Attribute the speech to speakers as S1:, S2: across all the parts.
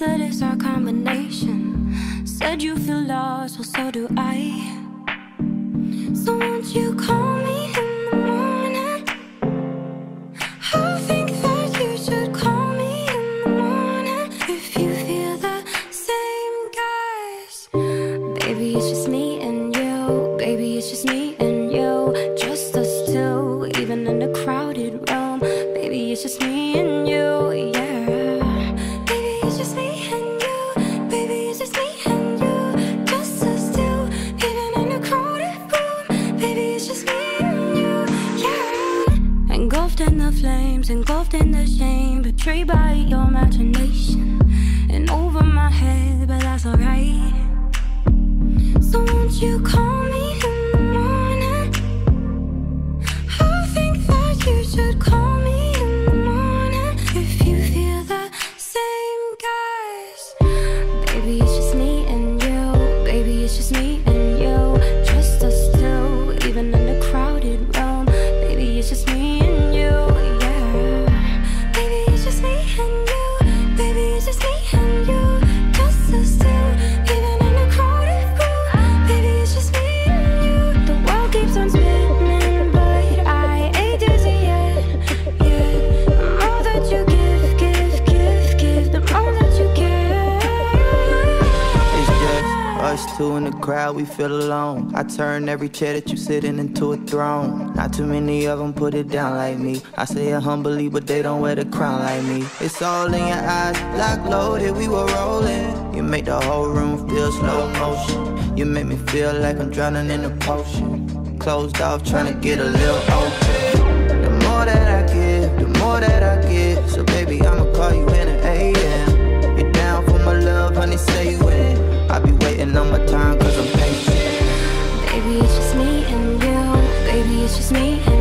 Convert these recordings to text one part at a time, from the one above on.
S1: said it's our combination. Said you feel lost.
S2: how we feel alone. I turn every chair that you sit in into a throne. Not too many of them put it down like me. I say it humbly, but they don't wear the crown like me. It's all in your eyes, lock loaded, we were rolling. You make the whole room feel slow motion. You make me feel like I'm drowning in a potion. Closed off, trying to get a little open. The more that I give, the more that I get. So baby, I'ma call you in the AM. You down for my love, honey, say you in. I be waiting on my time
S1: it's just me.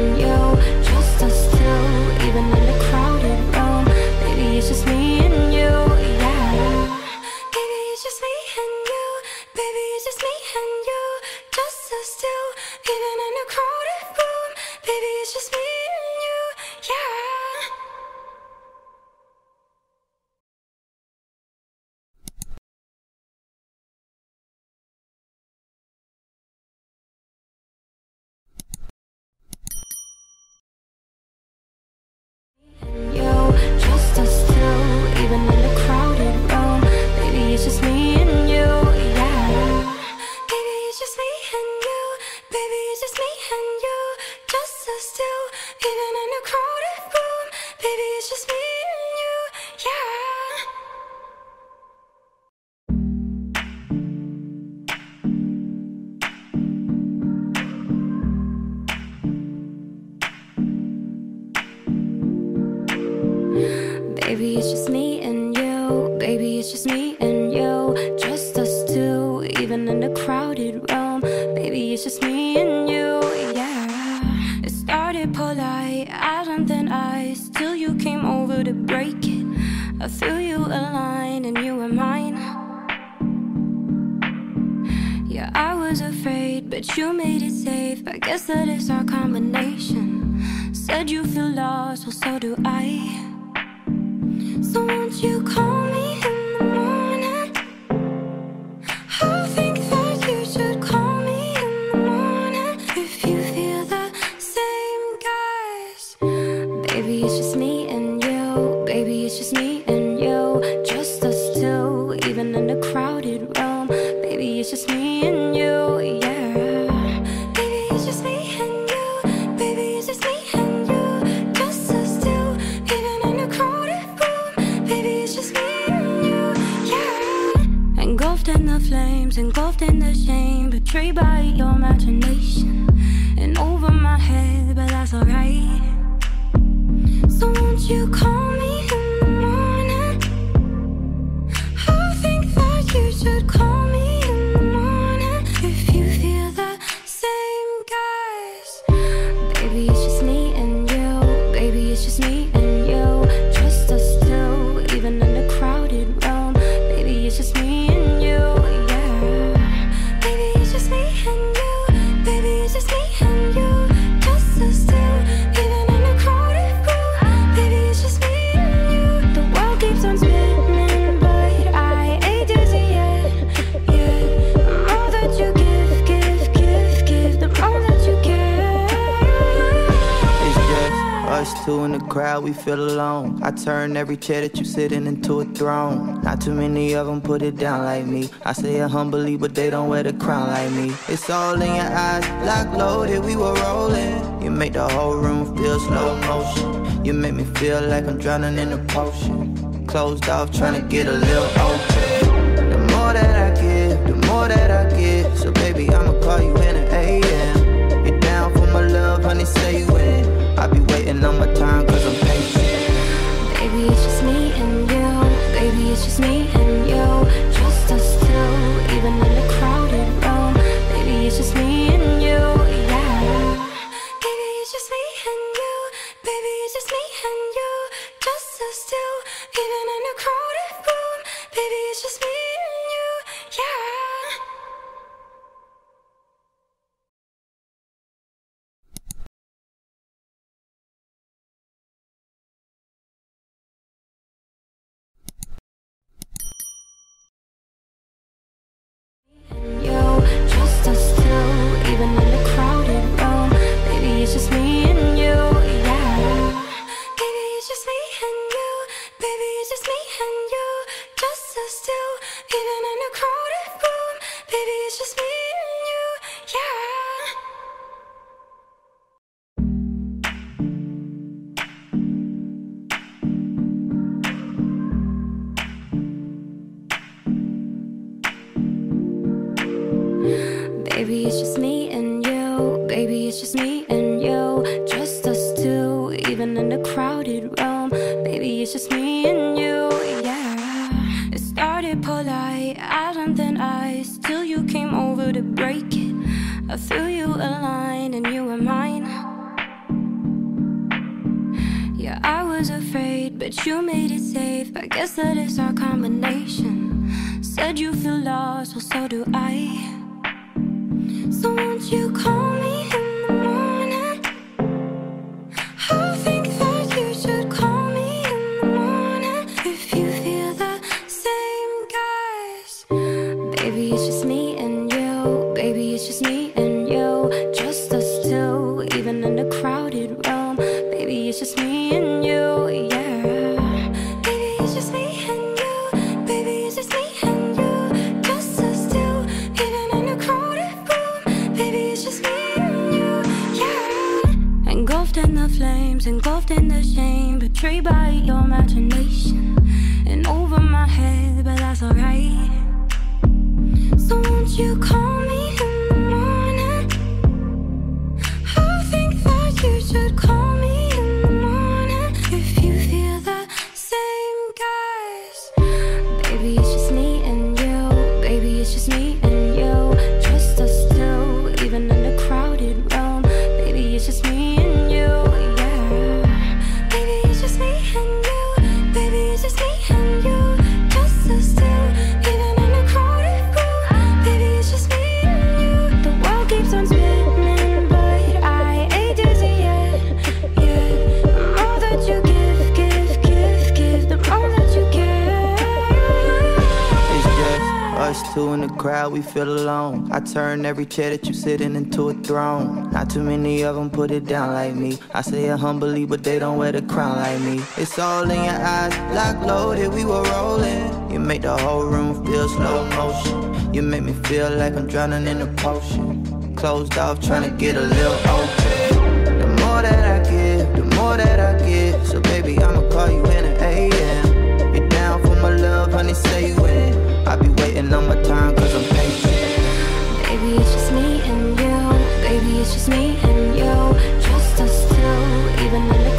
S1: Baby, it's just me and you. Baby, it's just me and you. Just us two, even in a crowded room. Baby, it's just me and you. Yeah. It started polite, out on thin ice, till you came over to break it. I threw you a line and you were mine. Yeah, I was afraid, but you made it safe. I guess that is our combination. Said you feel lost, well, so do I. In the
S2: crowd, we feel alone. I turn every chair that you sitting into a throne. Not too many of them put it down like me. I say it humbly, but they don't wear the crown like me. It's all in your eyes, lock loaded, we were rolling. You make the whole room feel slow motion. You make me feel like I'm drowning in a potion. Closed off, trying to get a little open. The more that I give, the more that I get. So baby, I'ma call you in an AM. You're down for my love, honey, say you in. I be waiting on my time
S1: it's just me and you. Baby, it's just me and you. Just us two, even in a crowded even in a crowded room. Baby, it's just me and you, yeah. It started polite, as on thin ice, till you came over to break it. I threw you a line and you were mine. Yeah, I was afraid, but you made it safe. I guess that is our combination. Said you feel lost, well, so do I. So won't you call me two in the
S2: crowd, we feel alone. I turn every chair that you sitting into a throne. Not too many of them put it down like me. I say it humbly, but they don't wear the crown like me. It's all in your eyes, lock loaded, we were rolling. You make the whole room feel slow motion. You make me feel like I'm drowning in a potion. Closed off, trying to get a little open. The more that I give, the more that I get. So baby, I'ma call you in an AM. You're down for my love, honey, say you in. I be my cause I'm patient.
S1: Baby, it's just me and you. Baby, it's just me and you. Just us two, even in a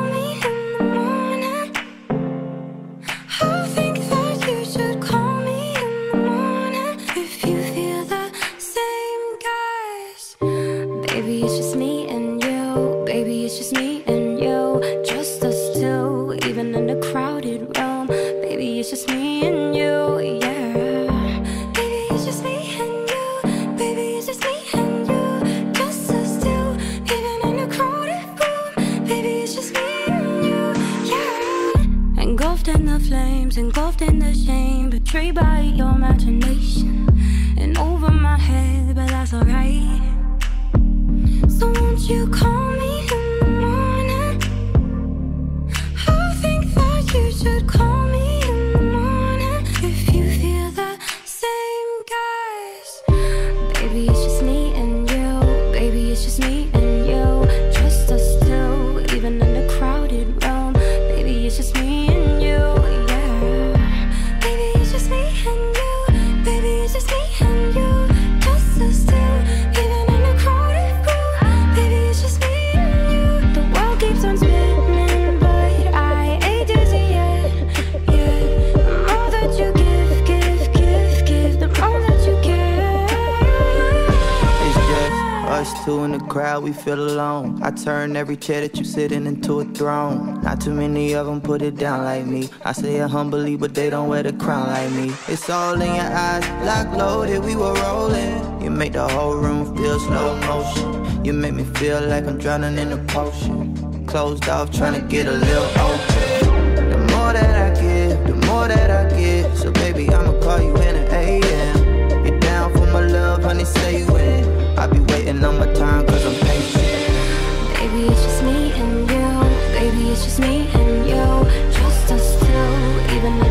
S2: every chair that you sitting into a throne. Not too many of them put it down like me. I say it humbly, but they don't wear the crown like me. It's all in your eyes, lock loaded, we were rolling. You make the whole room feel slow motion. You make me feel like I'm drowning in a potion. Closed off, trying to get a little open. The more that I give, the more that I get. So baby, I'ma call you in
S1: it's just me and you. Just us two, even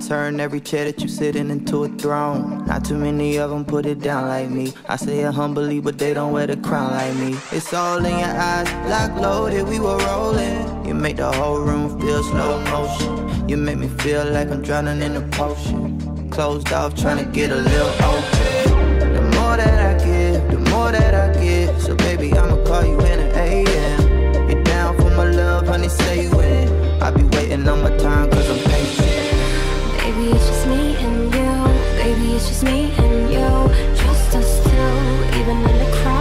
S2: turn every chair that you sit in into a throne. Not too many of them put it down like me. I say it humbly, but they don't wear the crown like me. It's all in your eyes, lock loaded, we were rolling. You make the whole room feel slow motion. You make me feel like I'm drowning in a potion. Closed off, trying to get a little open. The more that I give, the more that I get. So baby, I'ma call you in the AM. You down for my love, honey, say when. I be waiting on my time, cause I'm patient.
S1: Baby, it's just me and you. Baby, it's just me and you. Just us two, even in the crowd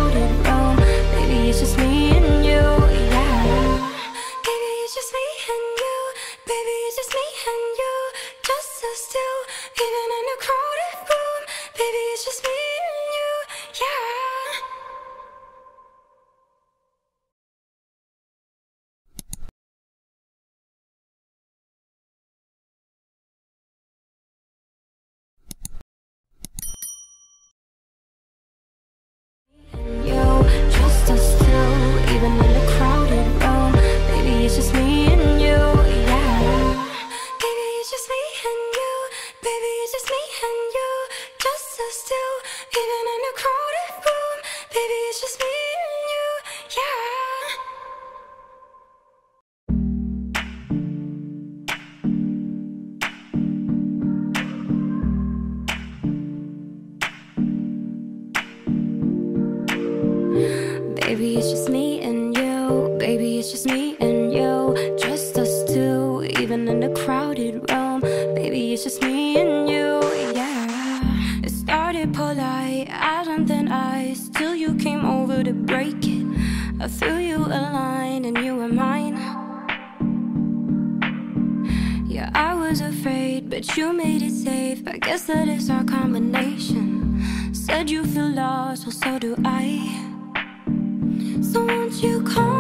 S1: So won't you call?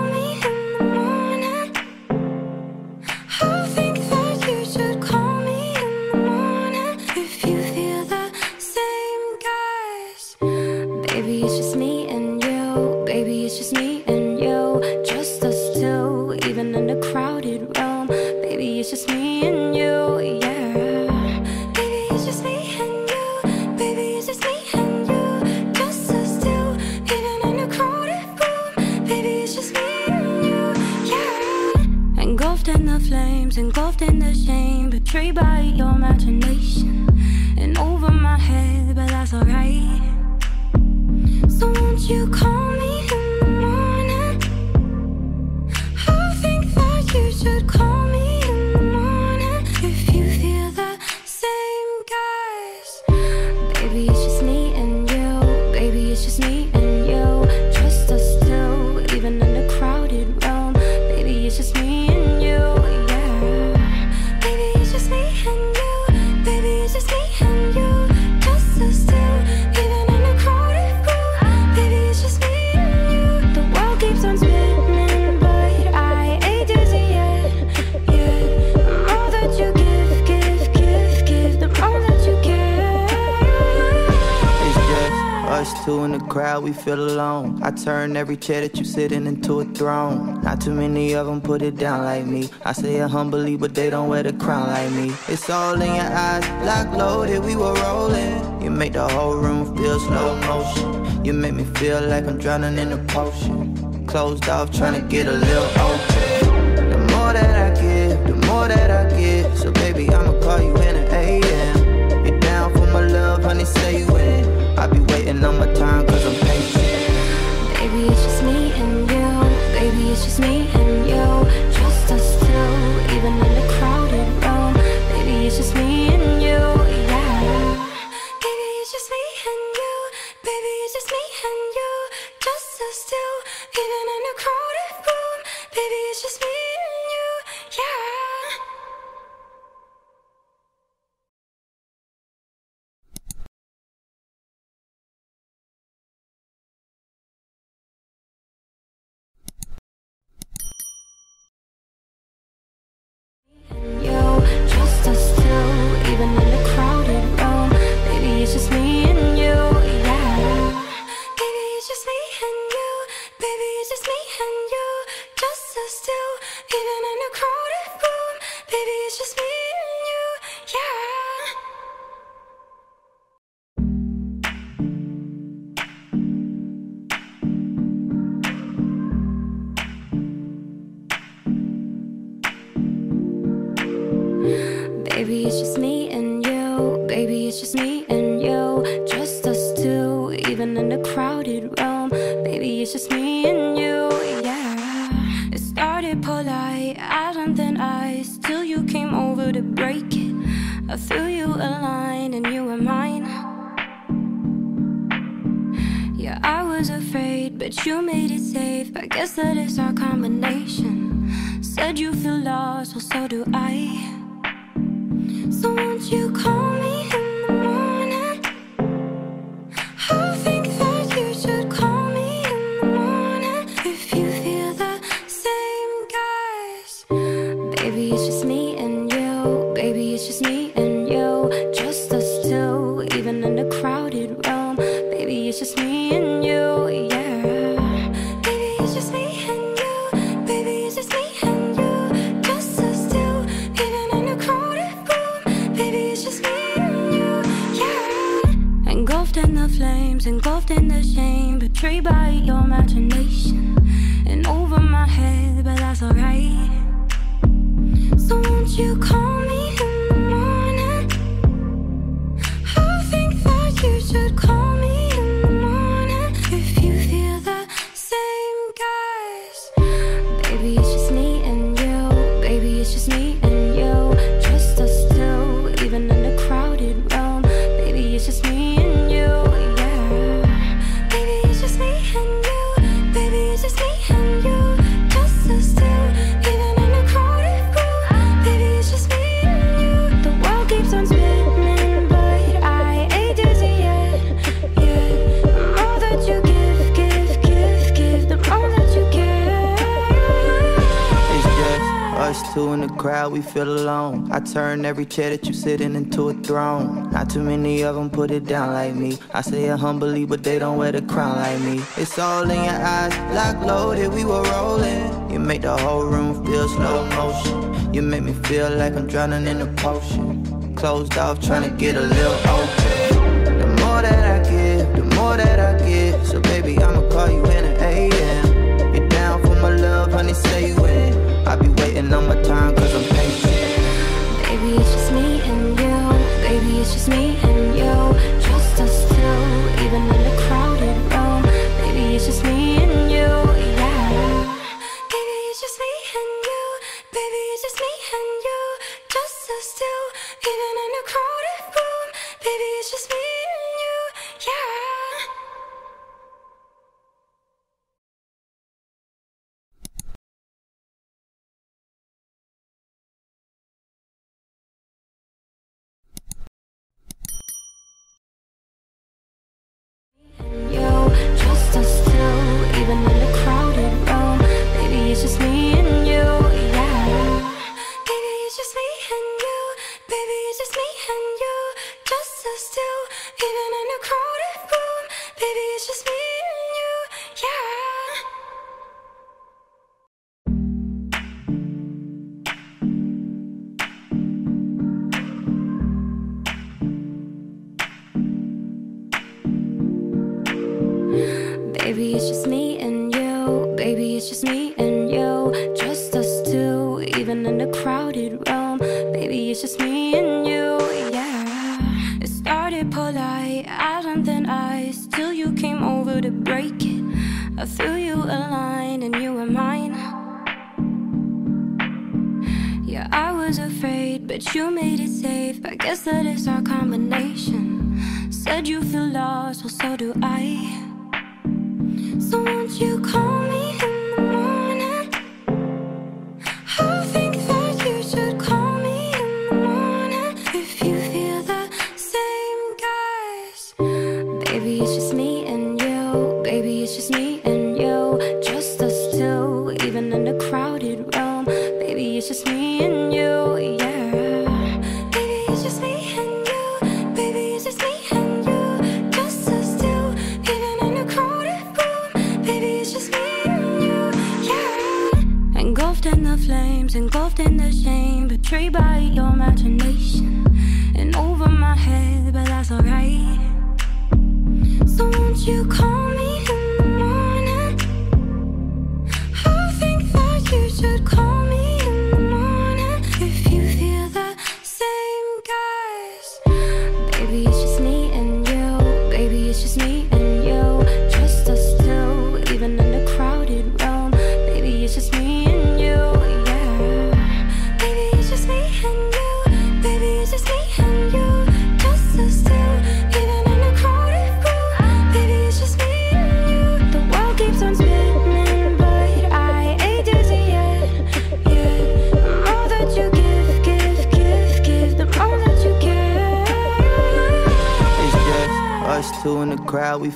S1: feel
S2: alone. I turn every chair that you sit in into a throne. Not too many of them put it down like me. I say it humbly, but they don't wear the crown like me. It's all in your eyes, lock loaded, we were rolling. You make the whole room feel slow motion. You make me feel like I'm drowning in a potion. Closed off, trying to get a little open. Every chair that you sit in into a throne. Not too many of them put it down like me. I say it humbly, but they don't wear the crown like me. It's all in your eyes, lock loaded, we were rolling. You make the whole room feel slow motion. You make me feel like I'm drowning in a potion. Closed off, trying to get a little open. The more that I give, the more that I get. So baby, I'ma call you in the AM. You down for my love, honey, say you. I be waiting on my time.
S1: Baby, it's just me and you. Baby, it's just me and you. Just us two, even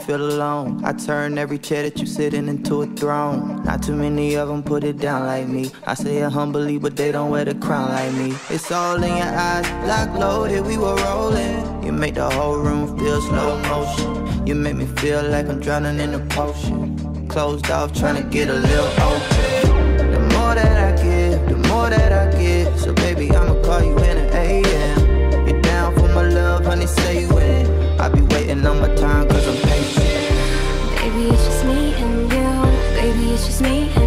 S1: feel
S2: alone. I turn every chair that you sit in into a throne. Not too many of them put it down like me. I say it humbly, but they don't wear the crown like me. It's all in your eyes, lock loaded, we were rolling. You make the whole room feel slow motion. You make me feel like I'm drowning in a potion. Closed off, trying to get a little open. The more that I give, the more that I get. So baby, I'ma call you in the AM. You down for my love, honey, say you. I be waiting on my time.
S1: it's just me.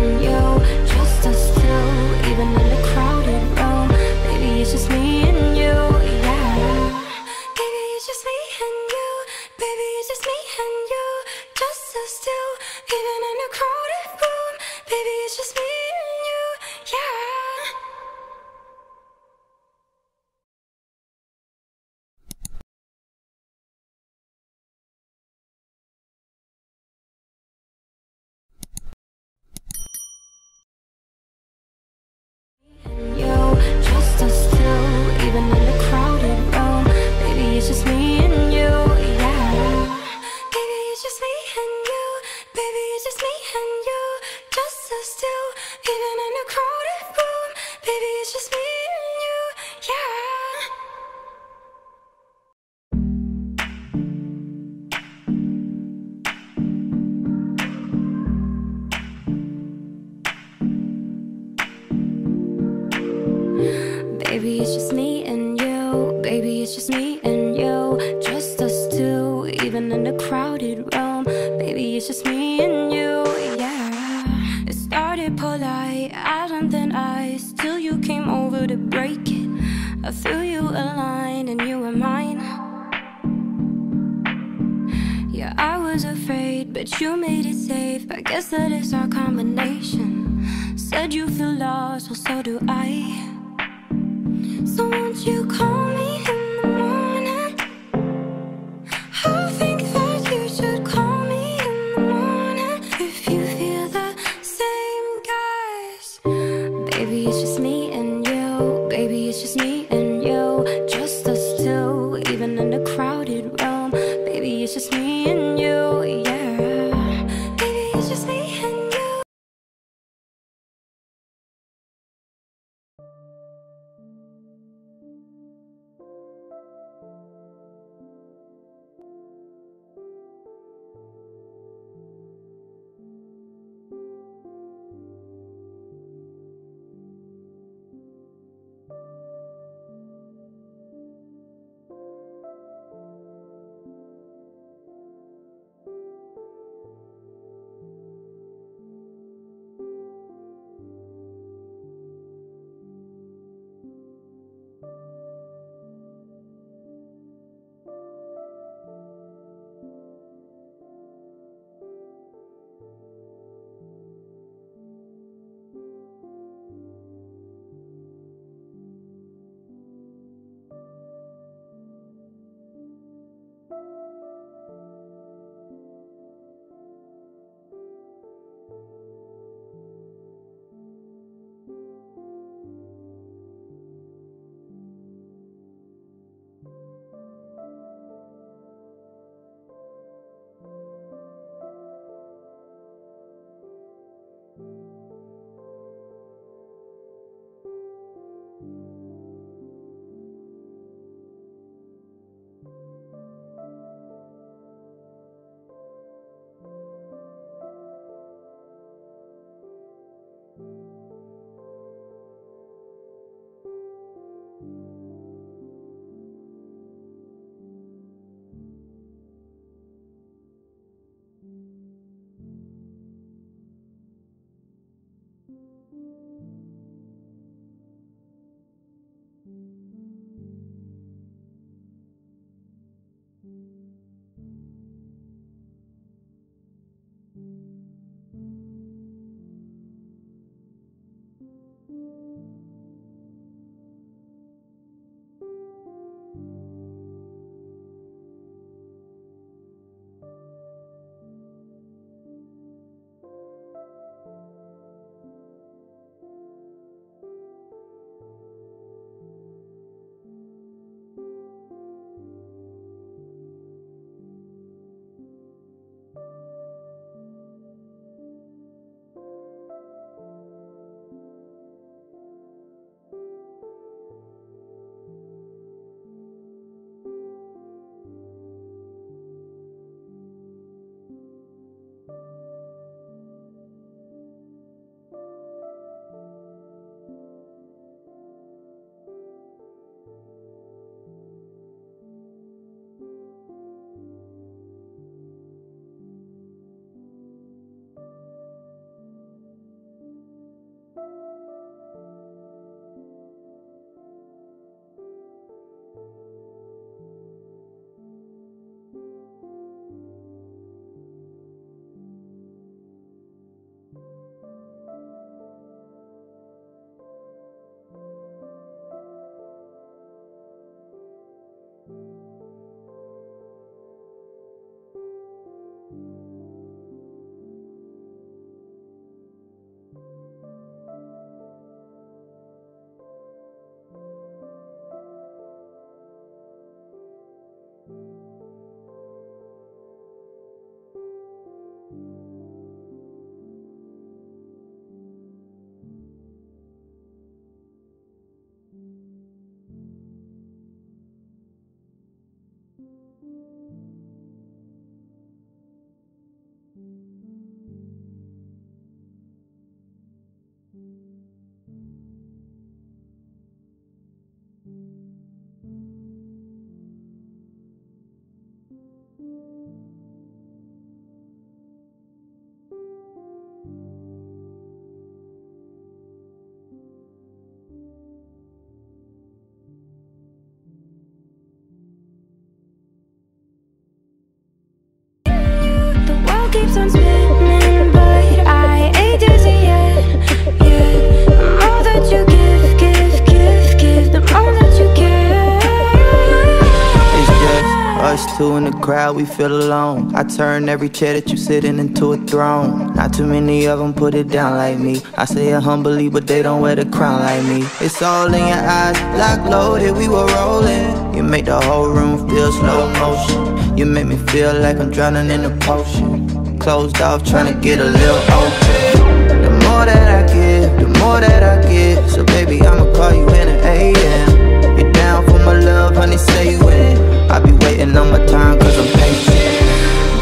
S1: Two in
S2: the crowd, we feel alone. I turn every chair that you sitting into a throne. Not too many of them put it down like me. I say it humbly, but they don't wear the crown like me. It's all in your eyes, lock loaded, we were rolling. You make the whole room feel slow motion. You make me feel like I'm drowning in a potion. Closed off, trying to get a little open. The more that I give, the more that I get. So baby, I'ma call you in an AM. You're down for my love, honey, say you in. I be waiting on my time cause I'm patient.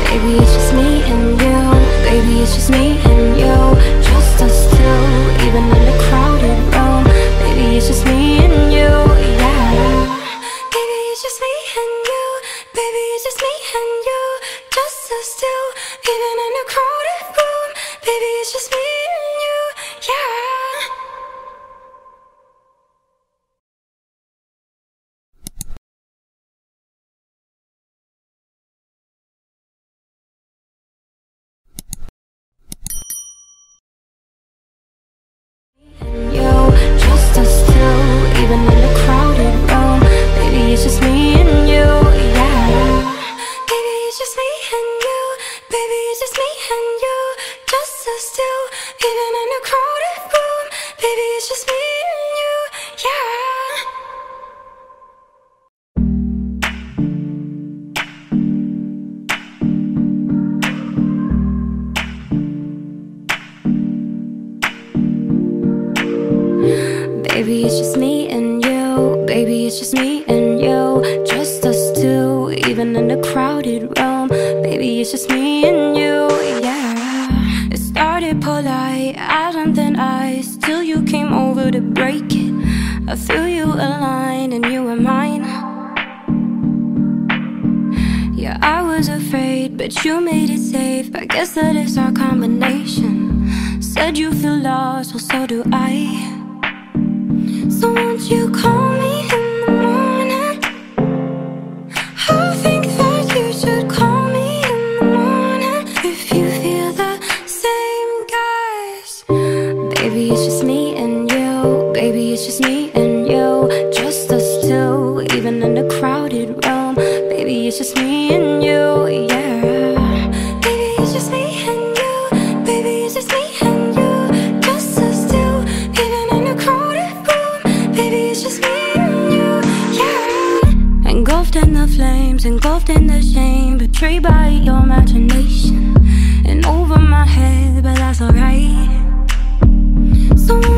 S1: Baby, it's just me and you. Baby, it's just me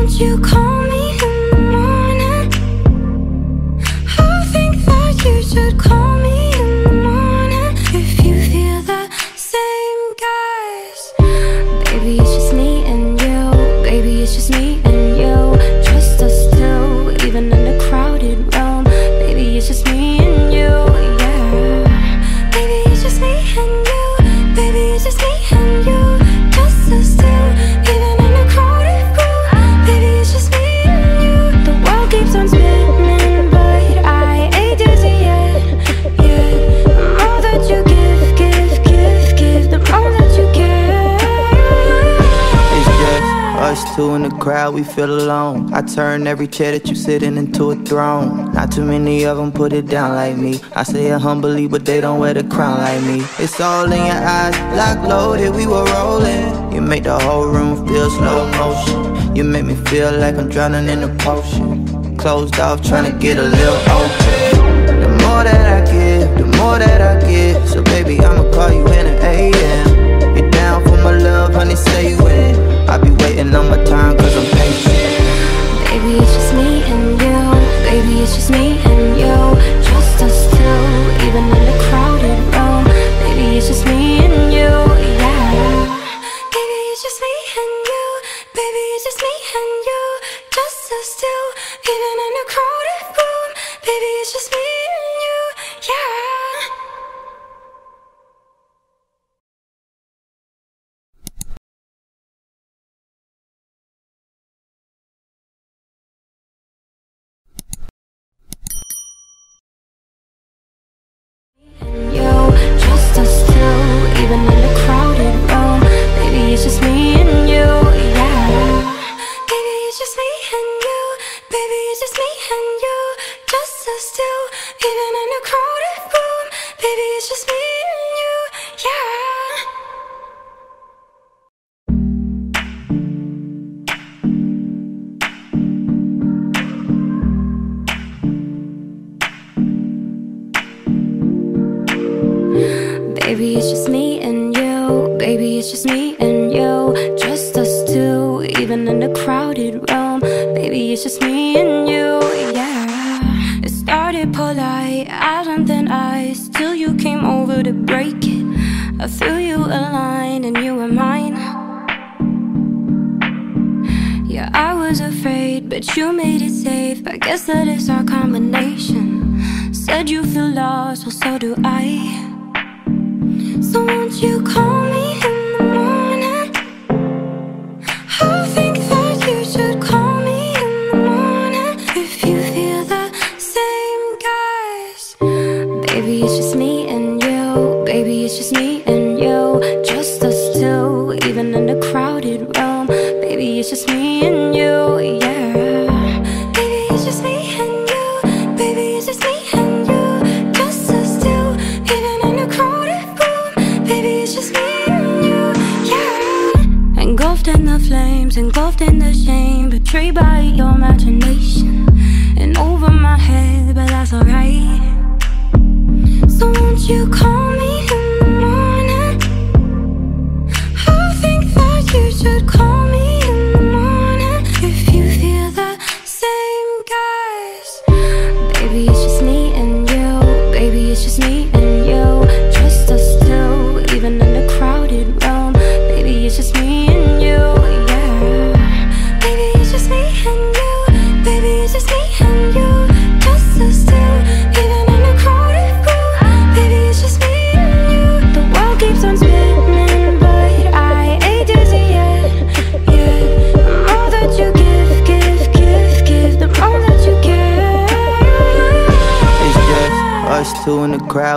S1: Won't you call me?
S2: we feel alone. I turn every chair that you sit in into a throne. Not too many of them put it down like me. I say it humbly, but they don't wear the crown like me. It's all in your eyes, lock loaded, we were rolling. You make the whole room feel slow motion. You make me feel like I'm drowning in a potion. Closed off, trying to get a little open. The more that I give, the more that I get. So baby, I'ma call you in the AM. You down for my love, honey, say you in. I be waiting on my time.
S1: Baby, it's just me and you. Baby, it's just me and you. Just us two, even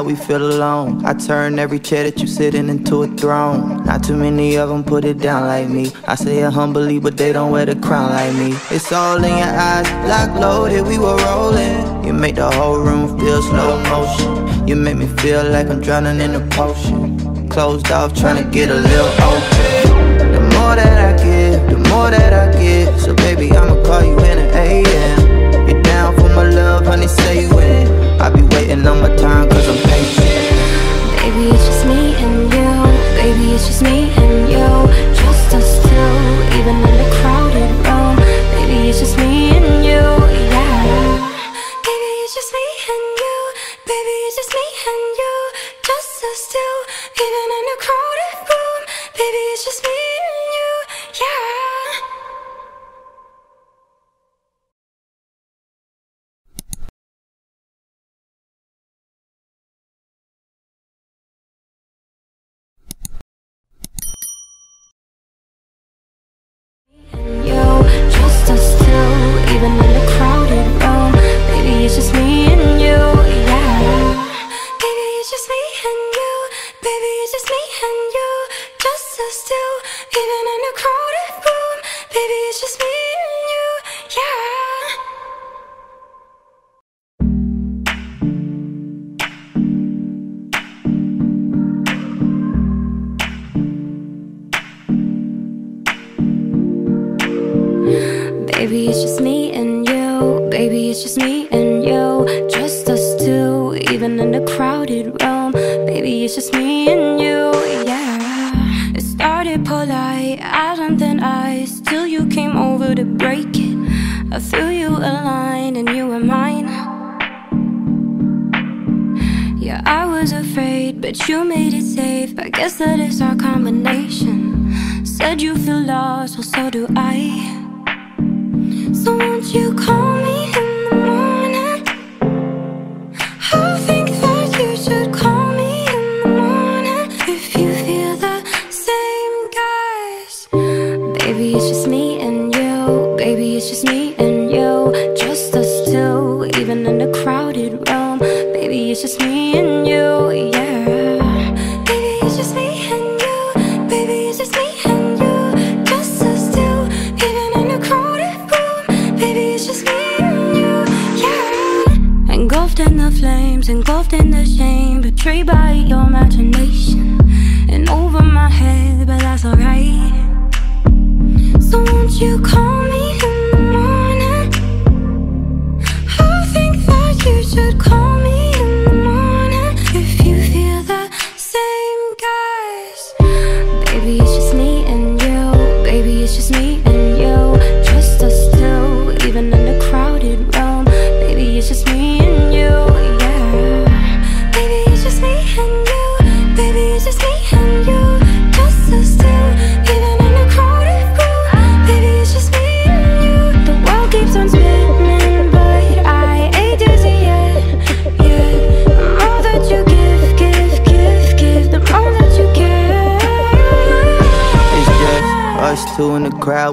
S2: we feel alone. I turn every chair that you sitting into a throne. Not too many of them put it down like me. I say it humbly, but they don't wear the crown like me. It's all in your eyes, lock loaded, we were rolling. You make the whole room feel slow motion. You make me feel like I'm drowning in a potion. Closed off, trying to get a little open. The more that I give, the more that I get. So baby, I'ma call you in an AM. You're down for my love, honey, say you in. I be waiting on my time, cause I'm patient.
S1: Baby, it's just me and you. Baby, it's just me and you. Just us two, even in the crowded room. Baby, it's just me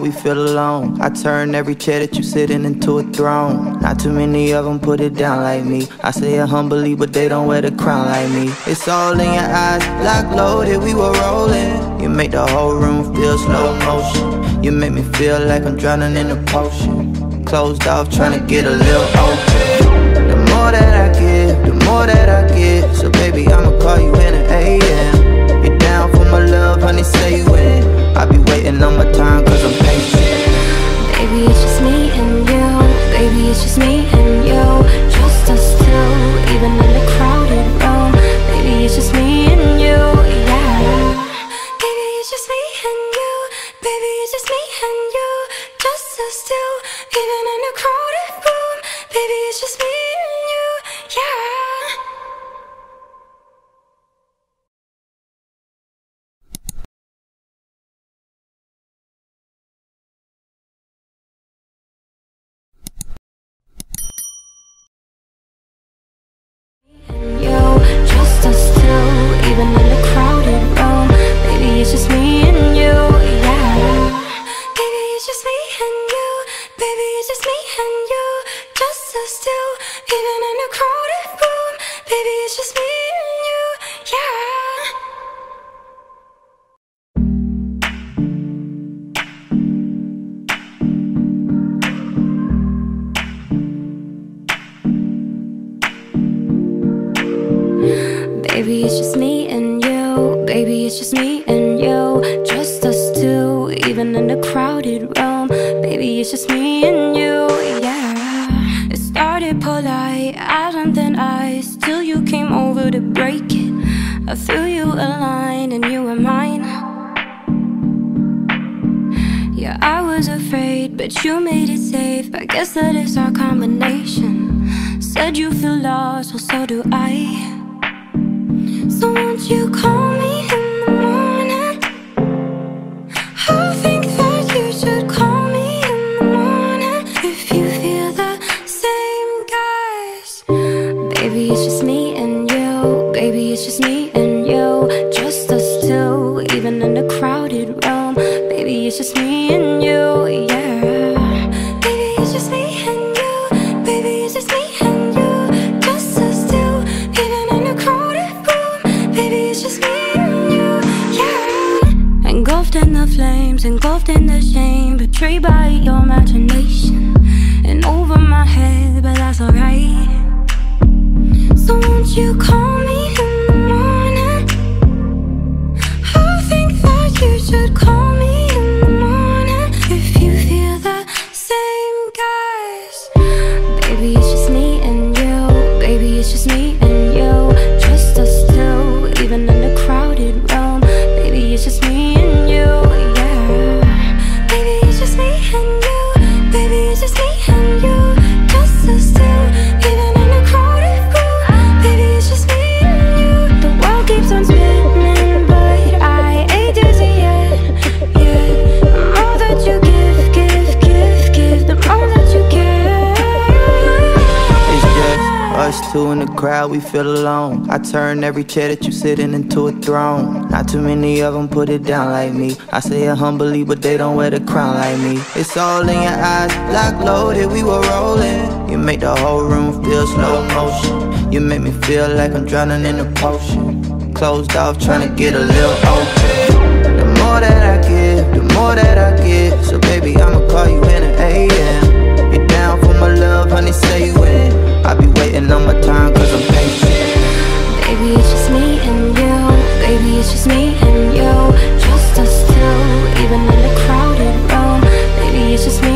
S2: we feel alone. I turn every chair that you sitting into a throne. Not too many of them put it down like me. I say it humbly, but they don't wear the crown like me. It's all in your eyes, lock loaded, we were rolling. You make the whole room feel slow motion. You make me feel like I'm drowning in a potion. Closed off, trying to get a little open. The more that I give, the more that I get. So baby, I'ma call you in an AM. You're down for my love, honey, say you in. I be waiting on my time, cause I'm patient.
S1: Baby, it's just me and you. Baby, it's just me and
S2: how we feel alone. I turn every chair that you sit in into a throne. Not too many of them put it down like me. I say it humbly, but they don't wear the crown like me. It's all in your eyes, lock loaded, we were rolling. You make the whole room feel slow motion. You make me feel like I'm drowning in a potion. Closed off, trying to get a little open. The more that I give, the more that I get. So baby, I'ma call you in the AM. You down for my love, honey, say you in. I be waiting on my time cause I'm patient.
S1: Baby, it's just me and you. Baby, it's just me and you. Just us two, even in a crowded room. Baby, it's just me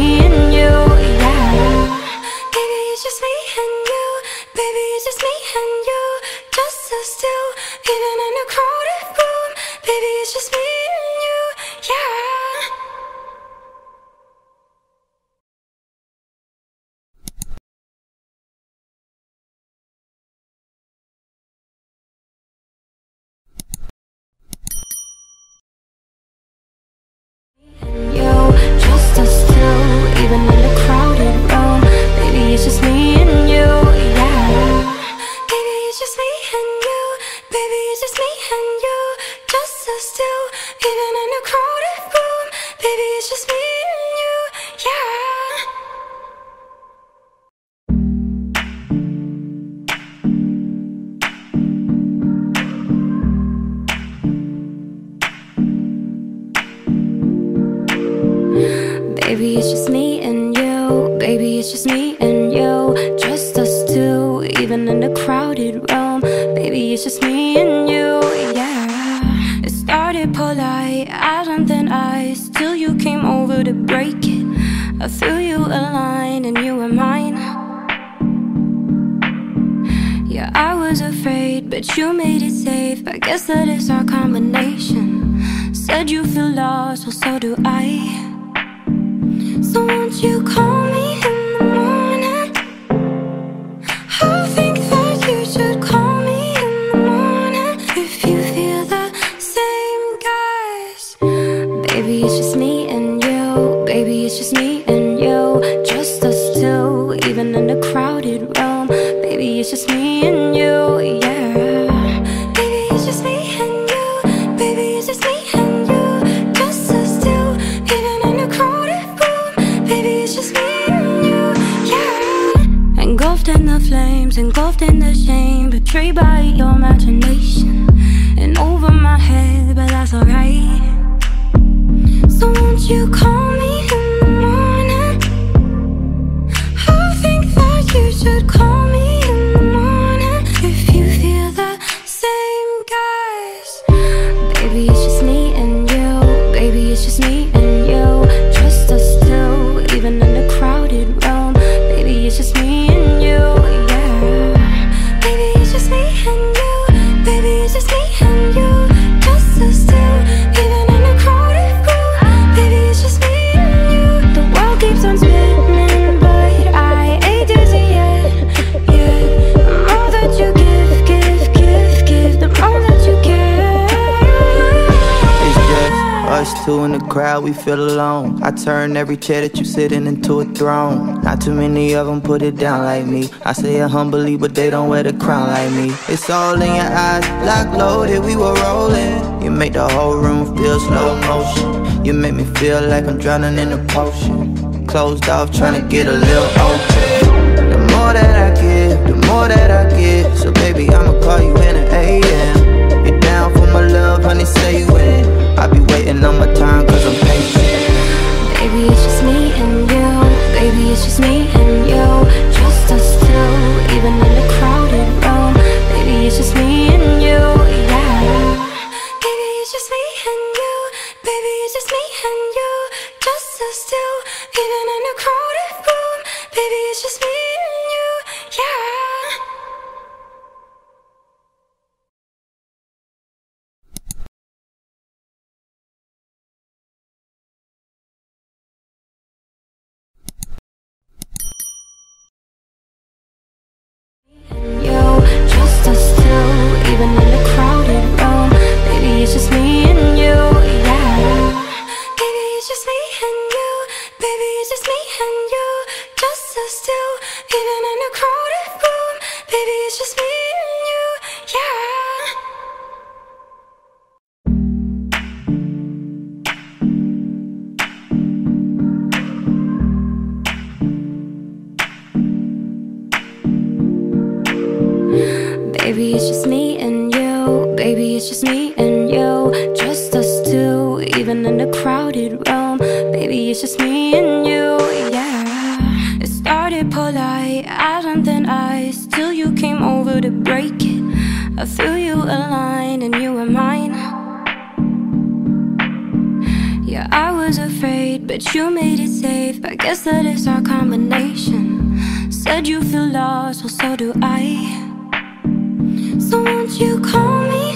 S1: it's just me and you. Baby, it's just me and you. Just us two, even in a crowded room. Baby, it's just me and you, yeah. It started polite, out on then eyes, Till you came over to break it. I threw you a line and you were mine. Yeah, I was afraid, but you made it safe. I guess that is our common
S2: crowd, we feel alone. I turn every chair that you sitting into a throne. Not too many of them put it down like me. I say it humbly, but they don't wear the crown like me. It's all in your eyes, lock loaded, we were rolling. You make the whole room feel slow motion. You make me feel like I'm drowning in a potion. Closed off, trying to get a little open. The more that I give, the more that I get. So baby, I'ma call you in the AM. You're down for my love, honey, say you in. I be waiting on my time, cause I'm patient.
S1: Baby, it's just me and you. Baby, it's just me and you. Baby, it's just me and you. Just us two, even in a crowded room. Baby, it's just me and you, yeah. It started polite, eyes on thin ice, till you came over to break it. I threw you a line and you were mine. Yeah, I was afraid, but you made it safe. I guess that is our combination. Said you feel lost, well, so do I. So won't you call me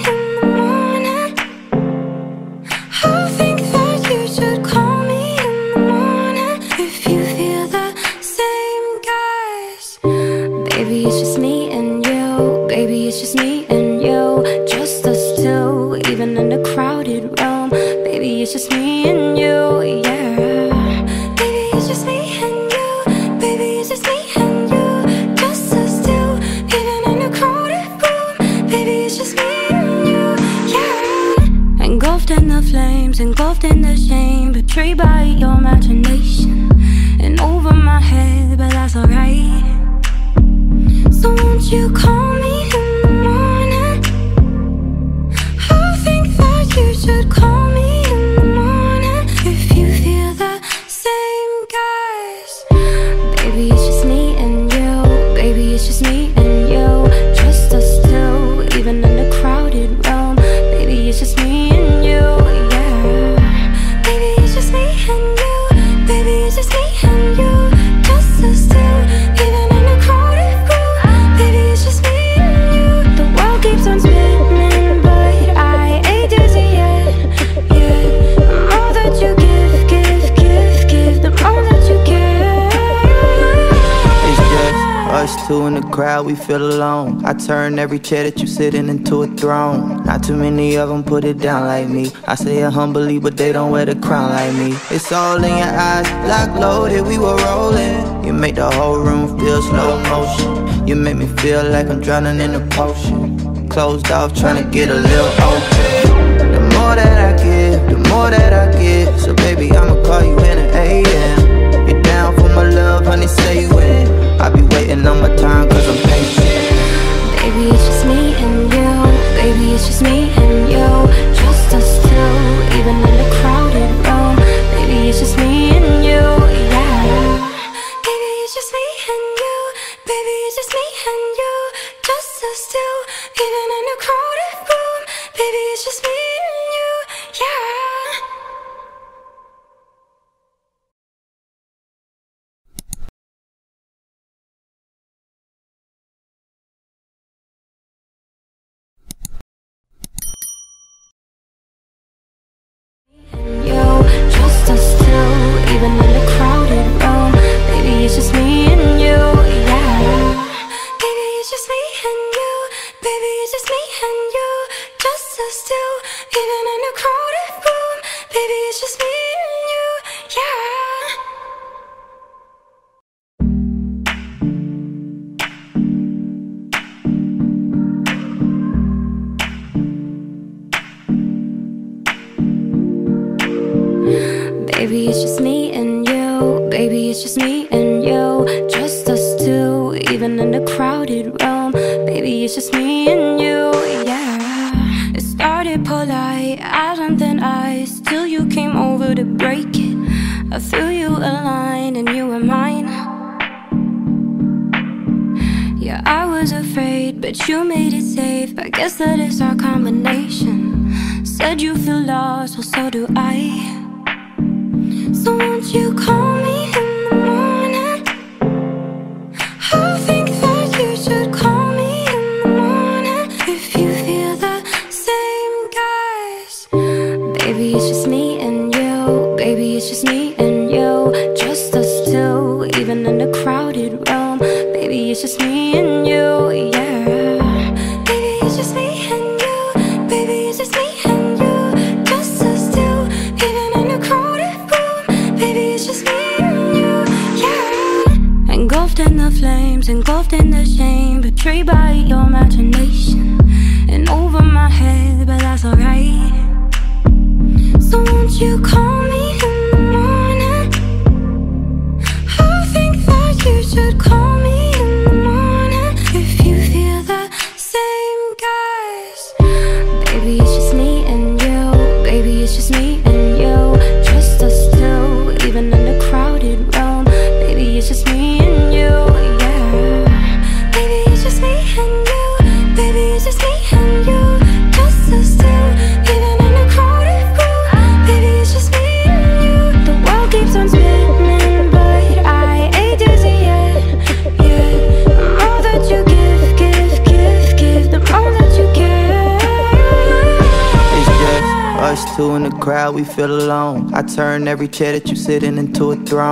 S1: two in the
S2: crowd, we feel alone. I turn every chair that you sitting into a throne. Not too many of them put it down like me. I say it humbly, but they don't wear the crown like me. It's all in your eyes, lock loaded, we were rolling. You make the whole room feel slow motion. You make me feel like I'm drowning in a potion. Closed off, trying to get a little open. The more that I give, the more that I get. So baby, I'ma call you in the AM. You're down for my love, honey, say you in. I be waiting on my time, cause I'm patient.
S1: Baby, it's just me and you. Baby, it's just me and you. Just us two, even in a crowded room. Baby, it's just me and you, came over to break it. I threw you a line and you were mine. Yeah, I was afraid, but you made it safe. I guess that is our combination. Said you feel lost, well, so do I. So won't you call me?
S2: every chair that you sit in into a throne.